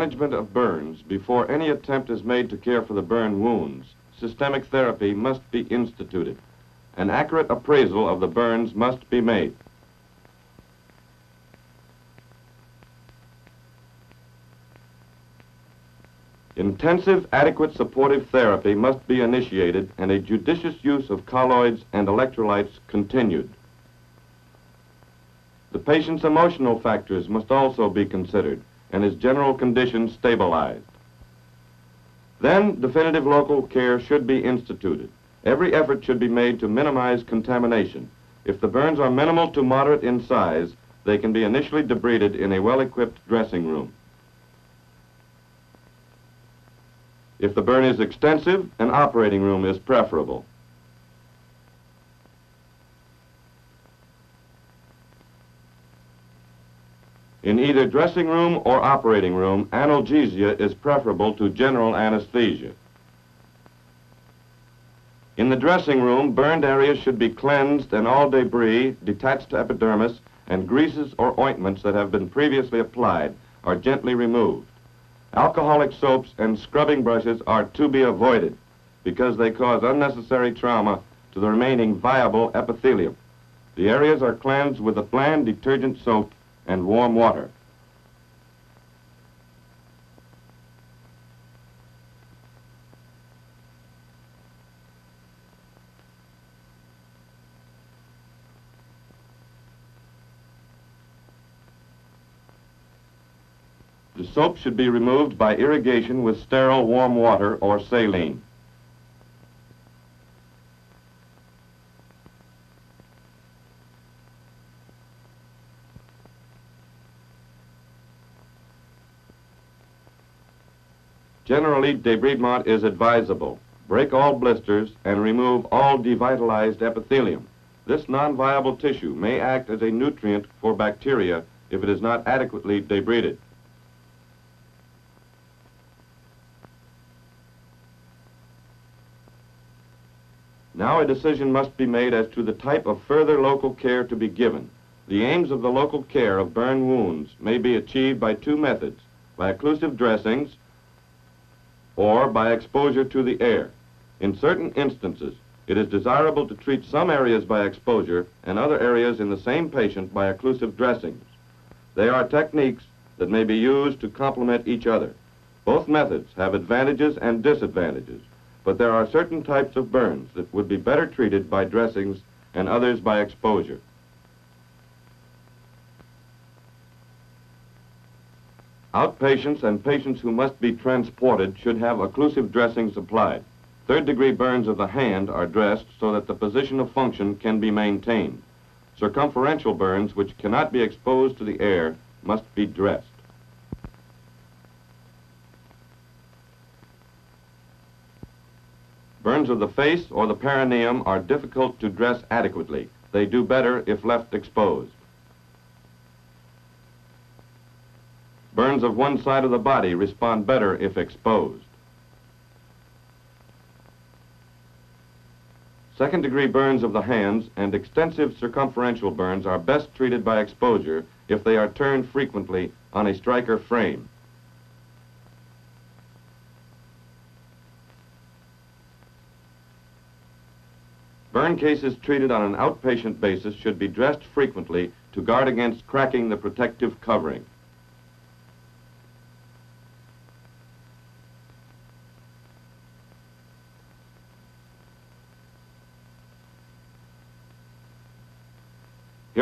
Management of burns, before any attempt is made to care for the burn wounds, systemic therapy must be instituted. An accurate appraisal of the burns must be made. Intensive, adequate supportive therapy must be initiated and a judicious use of colloids and electrolytes continued. The patient's emotional factors must also be considered and his general condition stabilized. Then definitive local care should be instituted. Every effort should be made to minimize contamination. If the burns are minimal to moderate in size, they can be initially debrided in a well-equipped dressing room. If the burn is extensive, an operating room is preferable. In either dressing room or operating room, analgesia is preferable to general anesthesia. In the dressing room, burned areas should be cleansed and all debris, detached epidermis, and greases or ointments that have been previously applied are gently removed. Alcoholic soaps and scrubbing brushes are to be avoided because they cause unnecessary trauma to the remaining viable epithelium. The areas are cleansed with a bland detergent soap and warm water. The soap should be removed by irrigation with sterile warm water or saline. Generally, debridement is advisable. Break all blisters and remove all devitalized epithelium. This non-viable tissue may act as a nutrient for bacteria if it is not adequately debrided. Now a decision must be made as to the type of further local care to be given. The aims of the local care of burn wounds may be achieved by two methods, by occlusive dressings or by exposure to the air. In certain instances, it is desirable to treat some areas by exposure and other areas in the same patient by occlusive dressings. They are techniques that may be used to complement each other. Both methods have advantages and disadvantages, but there are certain types of burns that would be better treated by dressings and others by exposure. Outpatients and patients who must be transported should have occlusive dressings applied. Third degree burns of the hand are dressed so that the position of function can be maintained. Circumferential burns which cannot be exposed to the air must be dressed. Burns of the face or the perineum are difficult to dress adequately. They do better if left exposed. Burns of one side of the body respond better if exposed. Second degree burns of the hands and extensive circumferential burns are best treated by exposure if they are turned frequently on a Stryker frame. Burn cases treated on an outpatient basis should be dressed frequently to guard against cracking the protective covering.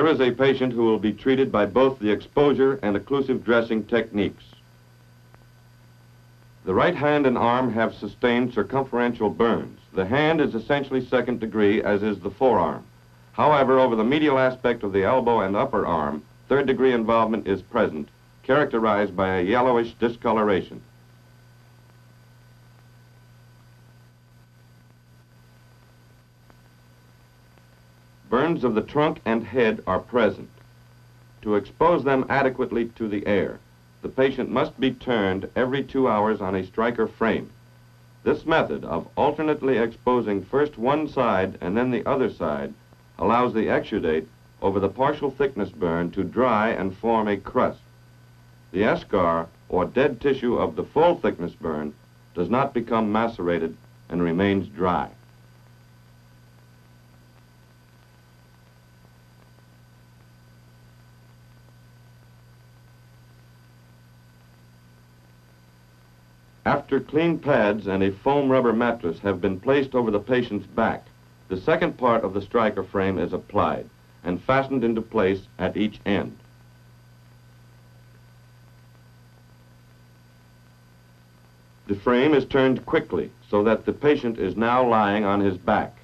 Is a patient who will be treated by both the exposure and occlusive dressing techniques. The right hand and arm have sustained circumferential burns. The hand is essentially second degree, as is the forearm. However, over the medial aspect of the elbow and upper arm, third degree involvement is present, characterized by a yellowish discoloration. Burns of the trunk and head are present. To expose them adequately to the air, the patient must be turned every two hours on a Stryker frame. This method of alternately exposing first one side and then the other side allows the exudate over the partial thickness burn to dry and form a crust. The eschar or dead tissue of the full thickness burn does not become macerated and remains dry. After clean pads and a foam rubber mattress have been placed over the patient's back, the second part of the Stryker frame is applied and fastened into place at each end. The frame is turned quickly so that the patient is now lying on his back.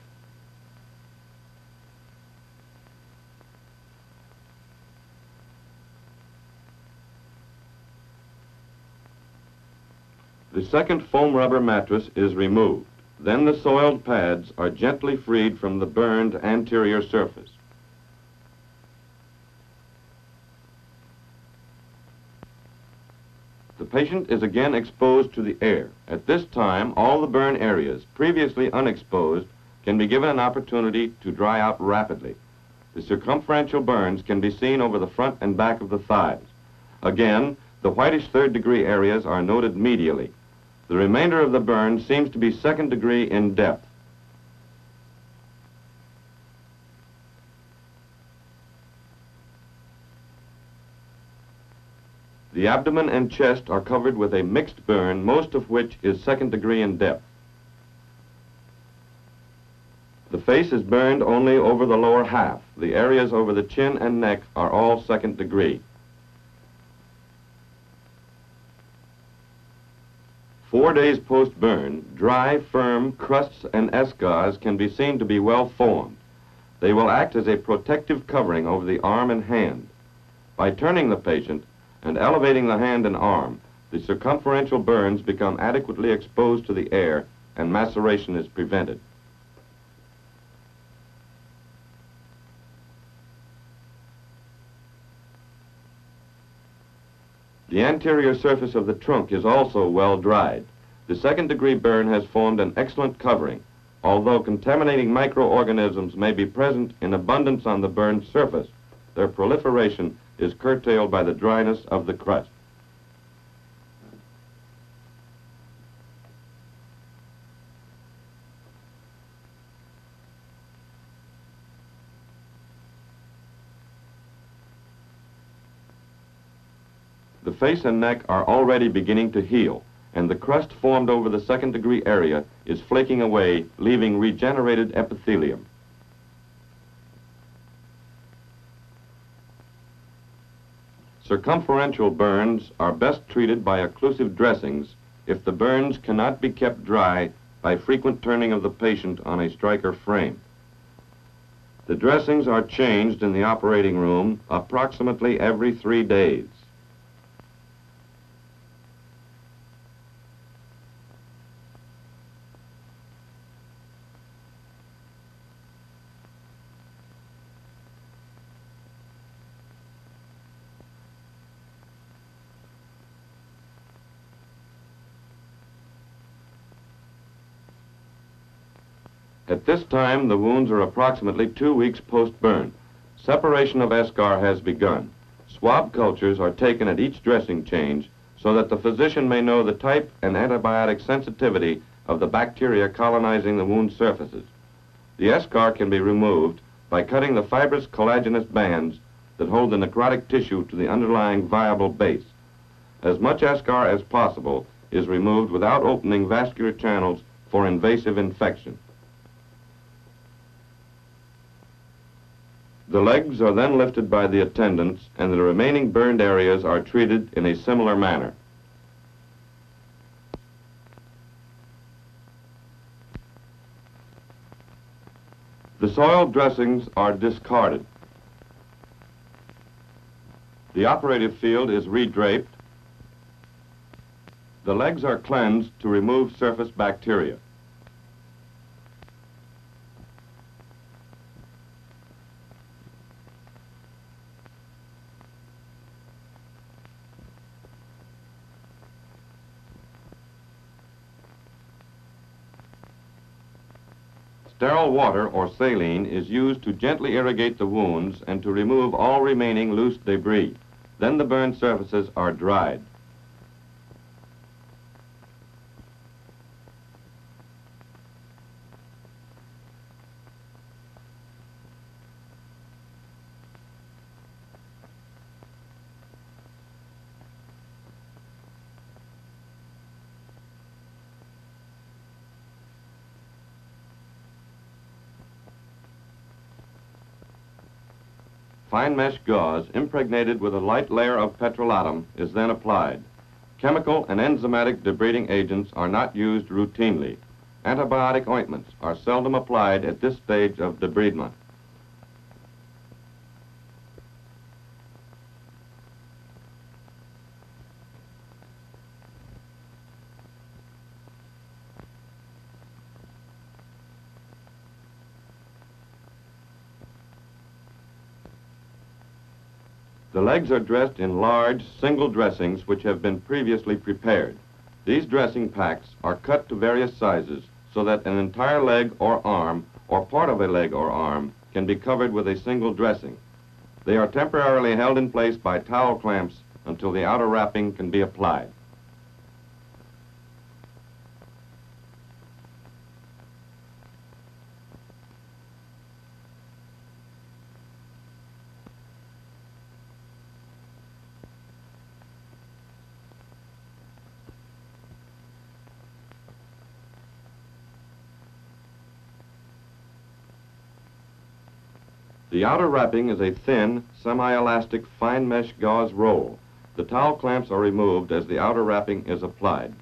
The second foam rubber mattress is removed. Then the soiled pads are gently freed from the burned anterior surface. The patient is again exposed to the air. At this time, all the burn areas previously unexposed can be given an opportunity to dry out rapidly. The circumferential burns can be seen over the front and back of the thighs. Again, the whitish third degree areas are noted medially. The remainder of the burn seems to be second degree in depth. The abdomen and chest are covered with a mixed burn, most of which is second degree in depth. The face is burned only over the lower half. The areas over the chin and neck are all second degree. Four days post-burn, dry, firm crusts and eschars can be seen to be well formed. They will act as a protective covering over the arm and hand. By turning the patient and elevating the hand and arm, the circumferential burns become adequately exposed to the air and maceration is prevented. The anterior surface of the trunk is also well dried. The second degree burn has formed an excellent covering. Although contaminating microorganisms may be present in abundance on the burned surface, their proliferation is curtailed by the dryness of the crust. The face and neck are already beginning to heal, and the crust formed over the second degree area is flaking away, leaving regenerated epithelium. Circumferential burns are best treated by occlusive dressings if the burns cannot be kept dry by frequent turning of the patient on a Stryker frame. The dressings are changed in the operating room approximately every three days. At this time, the wounds are approximately two weeks post-burn. Separation of eschar has begun. Swab cultures are taken at each dressing change so that the physician may know the type and antibiotic sensitivity of the bacteria colonizing the wound surfaces. The eschar can be removed by cutting the fibrous collagenous bands that hold the necrotic tissue to the underlying viable base. As much eschar as possible is removed without opening vascular channels for invasive infection. The legs are then lifted by the attendants and the remaining burned areas are treated in a similar manner. The soiled dressings are discarded. The operative field is redraped. The legs are cleansed to remove surface bacteria. Sterile water or saline is used to gently irrigate the wounds and to remove all remaining loose debris. Then the burned surfaces are dried. Fine mesh gauze impregnated with a light layer of petrolatum is then applied. Chemical and enzymatic debriding agents are not used routinely. Antibiotic ointments are seldom applied at this stage of debridement. The legs are dressed in large, single dressings which have been previously prepared. These dressing packs are cut to various sizes so that an entire leg or arm or part of a leg or arm can be covered with a single dressing. They are temporarily held in place by towel clamps until the outer wrapping can be applied. The outer wrapping is a thin, semi-elastic fine mesh gauze roll. The towel clamps are removed as the outer wrapping is applied.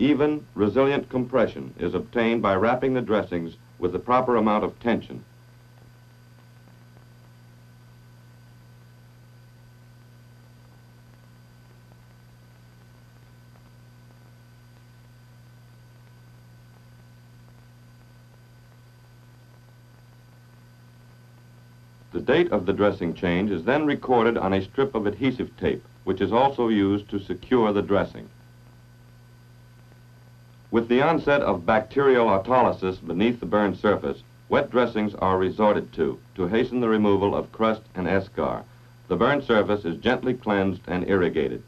Even, resilient compression is obtained by wrapping the dressings with the proper amount of tension. The date of the dressing change is then recorded on a strip of adhesive tape, which is also used to secure the dressing. With the onset of bacterial autolysis beneath the burned surface, wet dressings are resorted to to hasten the removal of crust and eschar. The burned surface is gently cleansed and irrigated.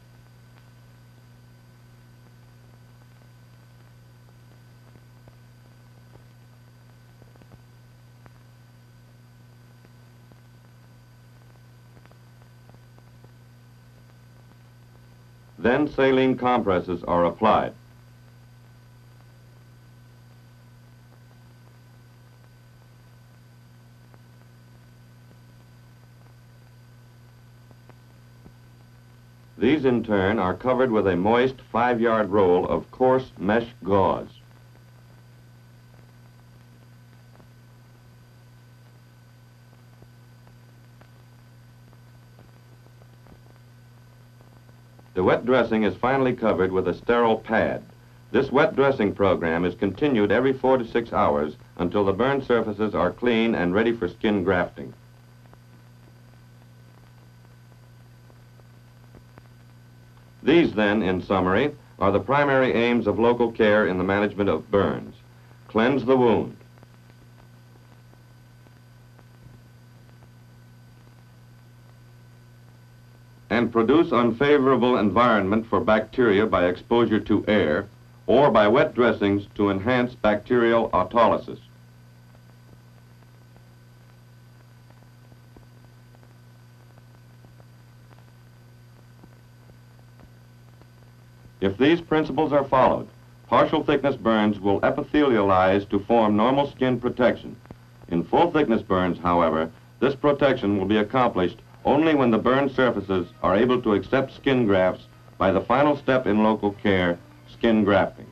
Then saline compresses are applied. These in turn are covered with a moist five-yard roll of coarse mesh gauze. The wet dressing is finally covered with a sterile pad. This wet dressing program is continued every four to six hours until the burned surfaces are clean and ready for skin grafting. These then, in summary, are the primary aims of local care in the management of burns. Cleanse the wound. And produce unfavorable environment for bacteria by exposure to air or by wet dressings to enhance bacterial autolysis. If these principles are followed, partial thickness burns will epithelialize to form normal skin protection. In full thickness burns, however, this protection will be accomplished only when the burned surfaces are able to accept skin grafts by the final step in local care, skin grafting.